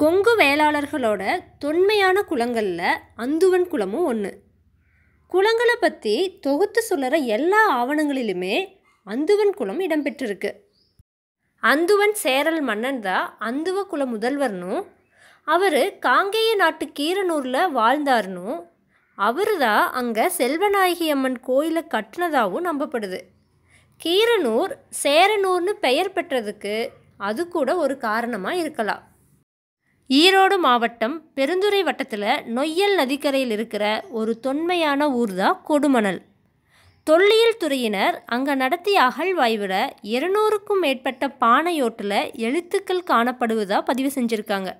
கொங்கு வேளாளர்களோட தொன்மையான குளங்களில் அந்துவன் குலமும் ஒன்று குளங்களை பற்றி தொகுத்து சொல்லுற எல்லா ஆவணங்களிலுமே அந்துவன் குளம் இடம்பெற்றிருக்கு. அந்துவன் சேரல் மன்னன் தான் அந்துவ குல முதல்வர்னும் அவர் காங்கேய நாட்டு கீரனூரில் வாழ்ந்தார்னும் அவர் தான் அங்கே செல்வநாயகி அம்மன் கோயிலை கட்டினதாகவும் நம்பப்படுது. கீரனூர் சேரனூர்னு பெயர் பெற்றதுக்கு அது கூட ஒரு காரணமாக இருக்கலாம். ஈரோடு மாவட்டம் பெருந்துறை வட்டத்தில் நொய்யல் நதிக்கரையில் இருக்கிற ஒரு தொன்மையான ஊர்தான் கொடுமணல். தொல்லியல் துறையினர் அங்கே நடத்திய அகழ்வாய்வில் இருநூறுக்கும் மேற்பட்ட பானையோட்டில் எழுத்துக்கள் காணப்படுவதாக பதிவு செஞ்சுருக்காங்க.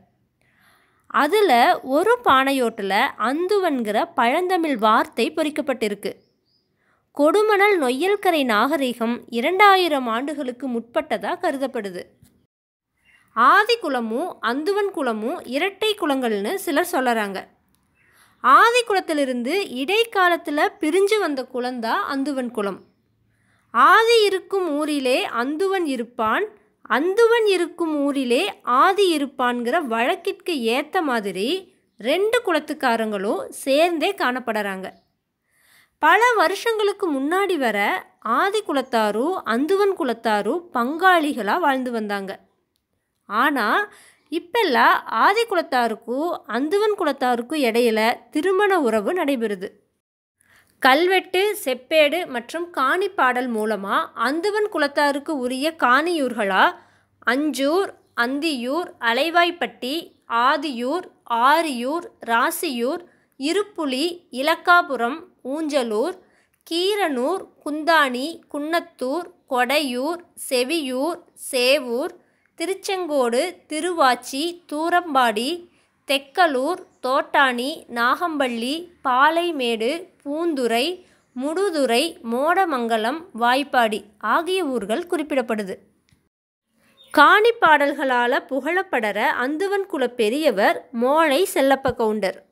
அதில் ஒரு பானையோட்டில் அந்துவன்கிற பழந்தமிழ் வார்த்தை பொறிக்கப்பட்டிருக்கு. கொடுமணல் நொய்யல்கரை நாகரிகம் இரண்டாயிரம் ஆண்டுகளுக்கு முற்பட்டதாக கருதப்படுது. ஆதி குலமும் அந்துவன் குலமும் இரட்டை குலங்கள்னு சிலர் சொல்லறாங்க. ஆதி குலத்திலிருந்து இடைக்காலத்தில் பிரிஞ்சு வந்த குலந்தான் அந்துவன் குலம். ஆதி இருக்கும் ஊரிலே அந்துவன் இருப்பான் அந்துவன் இருக்கும் ஊரிலே ஆதி இருப்பான்கிற வழக்கிற்கு ஏற்ற மாதிரி ரெண்டு குலத்துக்காரங்களும் சேர்ந்தே காணப்படுறாங்க. பல வருஷங்களுக்கு முன்னாடி வர ஆதி குலத்தாரும் அந்துவன் குலத்தாரும் பங்காளிகளாக வாழ்ந்து வந்தாங்க. ஆனால் இப்பெல்லாம் ஆதி குலத்தாருக்கும் அந்துவன் குலத்தாருக்கும் இடையில திருமண உறவு நடைபெறுது. கல்வெட்டு செப்பேடு மற்றும் காணி பாடல் மூலமாக அந்துவன் குலத்தாருக்கு உரிய காணியூர்களாக அஞ்சூர் அந்தியூர் அலைவாய்ப்பட்டி ஆதியூர் ஆரியூர் ராசியூர் இருப்புலி இலக்காபுரம் ஊஞ்சலூர் கீரனூர் குந்தாணி குன்னத்தூர் கொடையூர் செவியூர் சேவூர் திருச்செங்கோடு திருவாச்சி தூரம்பாடி தெக்கலூர் தோட்டாணி நாகம்பள்ளி பாலைமேடு பூந்துறை முடுதுறை மோடமங்கலம் வாய்ப்பாடி ஆகிய ஊர்கள் குறிப்பிடப்படுது. காணி பாடல்களால் புகழப்படற அந்துவன் குல பெரியவர் மோளை செல்லப்ப கவுண்டர்.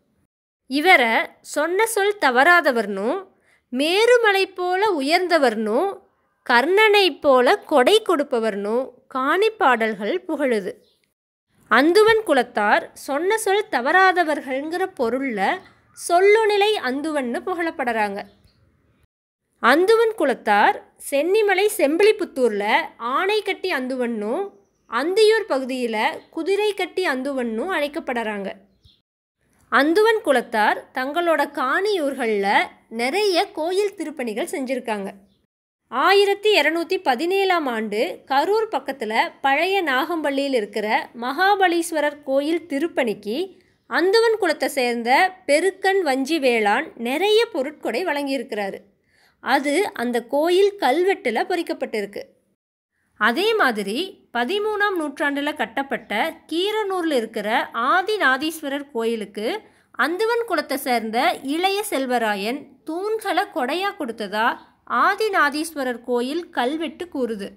இவரை சொன்ன சொல் தவறாதவர்னும் மேருமலை போல உயர்ந்தவர்னும் கர்ணனைப் போல கொடை கொடுப்பவர்னும் காணி பாடல்கள் புகழுது. அந்துவன் குலத்தார் சொன்ன சொல் தவறாதவர்கள்ங்கிற பொருளில் சொல்லுநிலை அந்துவன்னு புகழப்படுறாங்க. அந்துவன் குலத்தார் சென்னிமலை செம்பிலிபுத்தூரில் ஆணை கட்டி அந்துவன்னும் அந்தியூர் பகுதியில் குதிரை கட்டி அந்துவன்னும் அழைக்கப்படுறாங்க. அந்துவன் குலத்தார் தங்களோட காணியூர்களில் நிறைய கோயில் திருப்பணிகள் செஞ்சுருக்காங்க. ஆயிரத்தி இரநூத்தி பதினேழாம் ஆண்டு கரூர் பக்கத்தில் பழைய நாகம்பள்ளியில் இருக்கிற மகாபலீஸ்வரர் கோயில் திருப்பணிக்கு அந்துவன் குலத்தை சேர்ந்த பெருக்கன் வஞ்சி வேளாண் நிறைய பொருட்கொடை வழங்கியிருக்கிறாரு. அது அந்த கோயில் கல்வெட்டில் பொறிக்கப்பட்டிருக்கு. அதே மாதிரி பதிமூணாம் நூற்றாண்டில் கட்டப்பட்ட கீரனூரில் இருக்கிற ஆதிநாதீஸ்வரர் கோயிலுக்கு அந்துவன் குலத்தை சேர்ந்த இளைய செல்வராயன் தூண்களை கொடையாக கொடுத்ததா ஆதிநாதீஸ்வரர் கோயில் கல்வெட்டு கூறுது.